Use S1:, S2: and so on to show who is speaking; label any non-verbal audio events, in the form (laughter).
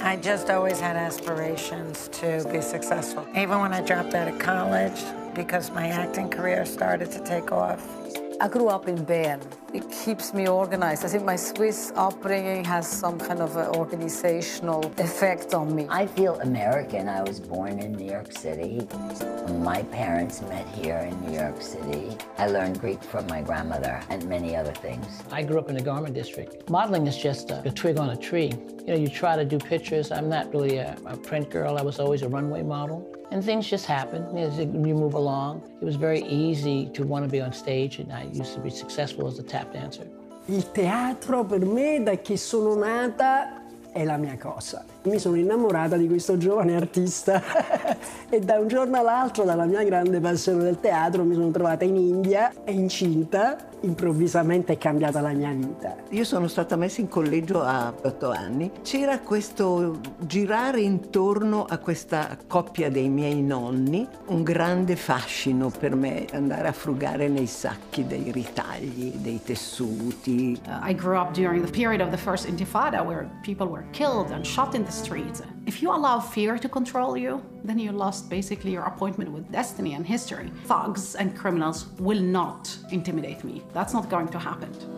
S1: I just always had aspirations to be successful. Even when I dropped out of college, because my acting career started to take off.
S2: I grew up in Bern. It keeps me organized. I think my Swiss upbringing has some kind of an organizational effect on me.
S3: I feel American. I was born in New York City. My parents met here in New York City. I learned Greek from my grandmother and many other things.
S4: I grew up in the garment district. Modeling is just a, a twig on a tree. You know, you try to do pictures. I'm not really a, a print girl. I was always a runway model. And things just happen as you move along. It was very easy to want to be on stage, and I used to be successful as a tap dancer.
S5: Il teatro per me, da che sono nata, è la mia cosa. Mi sono innamorata di questo giovane artista (laughs) e da un giorno all'altro, dalla mia grande passione del teatro, mi sono trovata in India e incinta. Improvvisamente è cambiata la mia vita.
S6: Io sono stata messa in collegio a otto anni. C'era questo girare intorno a questa coppia dei miei nonni, un grande fascino per me andare a frugare nei sacchi dei ritagli, dei tessuti.
S7: I grew up during the period of the first intifada where people were killed and shot in the streets. If you allow fear to control you, then you lost basically your appointment with destiny and history. Thugs and criminals will not intimidate me. That's not going to happen.